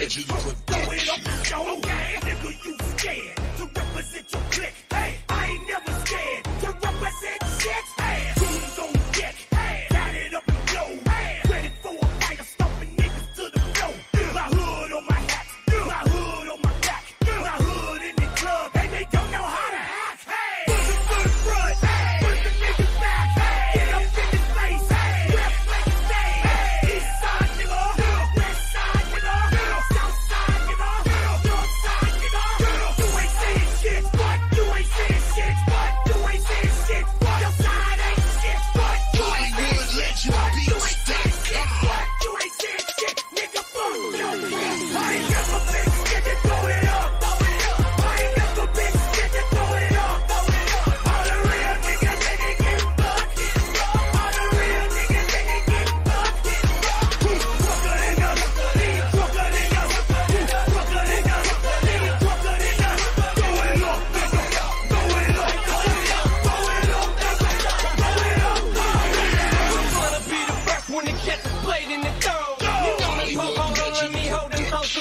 energy you put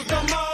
come on.